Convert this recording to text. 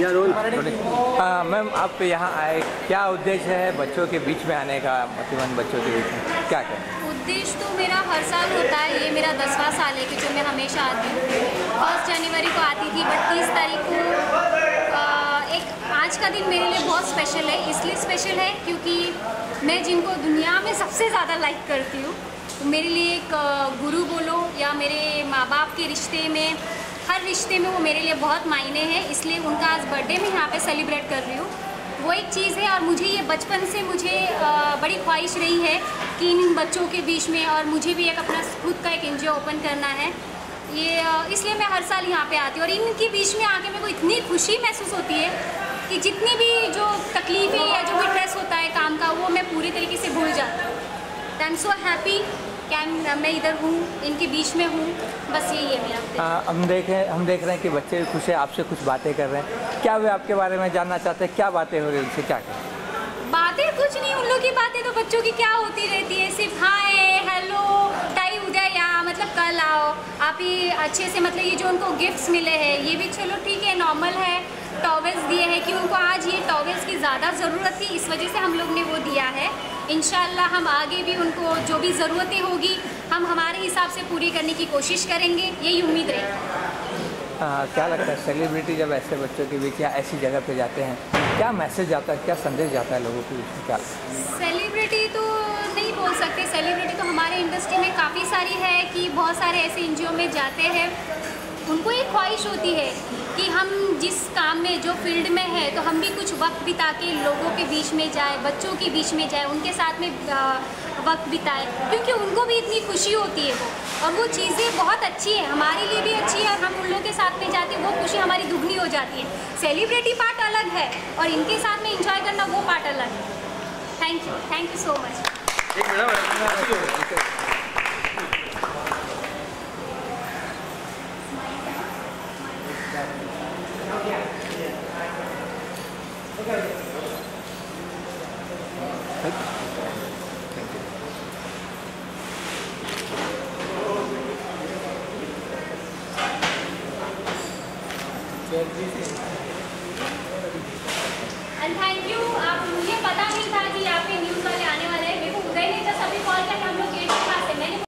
या रोल? हाँ मैम आप यहाँ आए क्या उद्देश्य है बच्चों के बीच में आने का मतिमंद बच्चों के बीच में? क्या कहें? उद्देश्य तो मेरा हर साल होता है ये मेरा दसवां साल है कि जो मैं हमेशा आती हूँ। फ़र्स्ट जनवरी को आती थी बट तीस तारीख को एक आज का दिन मेरे लिए बहुत स्पेशल है इसलिए स्पेशल है क्योंकि मैं जिनको दुनिया में सबसे ज़्यादा लाइक करती हूँ तो मेरे लिए एक गुरु बोलो या मेरे माँ बाप के रिश्ते में हर रिश्ते में वो मेरे लिए बहुत मायने हैं, इसलिए उनका आज बर्थडे मैं यहाँ पे सेलिब्रेट कर रही हूँ। वो एक चीज़ है और मुझे ये बचपन से मुझे बड़ी ख्वाहिश रही है कि इन बच्चों के बीच में और मुझे भी एक अपना खुद का एक एन ओपन करना है। ये इसलिए मैं हर साल यहाँ पे आती हूँ और इनके बीच में आके मेरे को इतनी खुशी महसूस होती है कि जितनी भी जो तकलीफ़ें या जो भी स्ट्रेस होता है काम का, वो मैं पूरी तरीके से भूल जाती हूँ। आई एम सो हैप्पी क्या मैं इधर हूँ इनके बीच में हूँ बस यही है मेरा। आ, हम देख रहे हम देख रहे हैं कि बच्चे खुश हैं आपसे कुछ बातें कर रहे हैं। क्या वे आपके बारे में जानना चाहते हैं? क्या बातें हो रही हैं उनसे? क्या कहें? बातें कुछ नहीं उन लोग की बातें तो बच्चों की क्या होती रहती है? सिर्फ़ हाय हेलो टाई उदय या मतलब कल आओ। आप ही अच्छे से मतलब ये जो उनको गिफ्ट्स मिले हैं ये भी चलो ठीक है नॉर्मल है। टॉवेल्स दिए हैं कि उनको आज ये टॉवेल्स की ज़्यादा ज़रूरत थी इस वजह से हम लोग ने वो दिया इन हम आगे भी उनको जो भी ज़रूरतें होगी हम हमारे हिसाब से पूरी करने की कोशिश करेंगे। यही उम्मीद रहेगी क्या लगता है सेलिब्रिटी जब ऐसे बच्चों के बीच या ऐसी जगह पे जाते हैं? क्या मैसेज आता है क्या संदेश जाता है लोगों के बीच क्या सेलिब्रिटी तो नहीं बोल सकते। सेलिब्रिटी तो हमारे इंडस्ट्री में काफ़ी सारी है कि बहुत सारे ऐसे एनजीओ में जाते हैं। उनको एक ख्वाहिश होती है कि हम जिस काम में, जो फ़ील्ड में है तो हम भी कुछ वक्त बिता के लोगों के बीच में जाए, बच्चों के बीच में जाए, उनके साथ में वक्त बिताए, क्योंकि उनको भी इतनी खुशी होती है वो। और वो चीज़ें बहुत अच्छी है, हमारे लिए भी अच्छी है, और हम उन लोगों के साथ में जाते हैं, वो खुशी हमारी दुगनी हो जाती है। सेलिब्रिटी पार्ट अलग है, और इनके साथ में इंजॉय करना वो पार्ट अलग है। Thank you thank you so much and thank you आप मुझे पता नहीं था